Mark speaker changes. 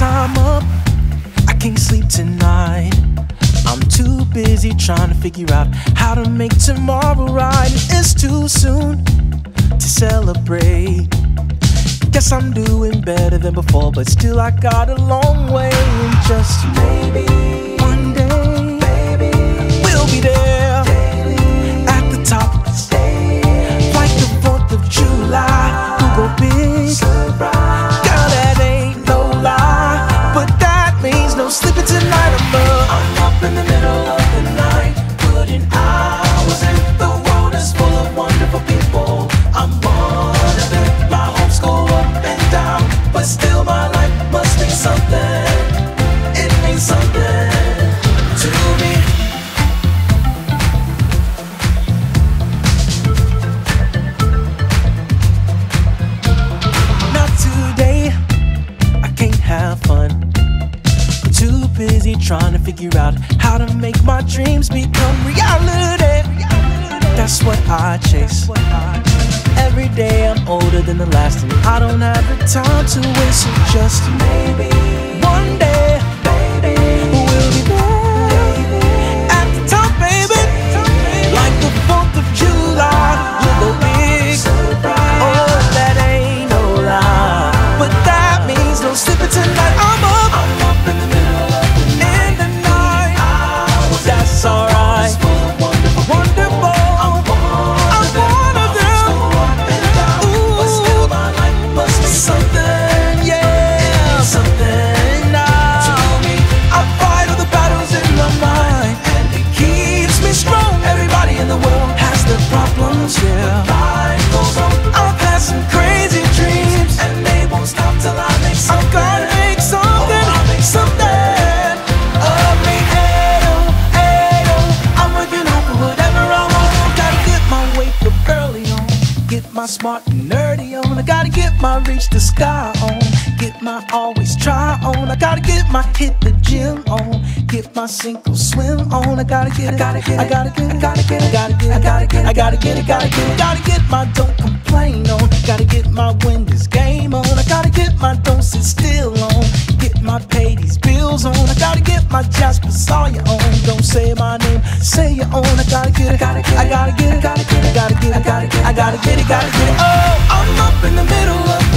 Speaker 1: I'm up. I can't sleep tonight. I'm too busy trying to figure out how to make tomorrow right. It's too soon to celebrate. Guess I'm doing better than before, but still I got a long way. And just maybe trying to figure out how to make my dreams become reality. That's what I chase. Every day I'm older than the last, and I don't have the time to waste. So just maybe one day, smart and nerdy on. I gotta get my reach the sky on. Get my always try on. I gotta get my hit the gym on. Get my single swim on. I gotta get it. I gotta get it. I gotta get it. I gotta get it. I gotta get it. I gotta get it. I. Gotta get it. Gotta get my don't gotta get my Jasper Sawyer on. Don't say my name, say your own. I gotta get it. I gotta get it. I gotta get it. I gotta get it. I gotta get it. I gotta get it. Gotta get it. Oh, I'm up in the middle of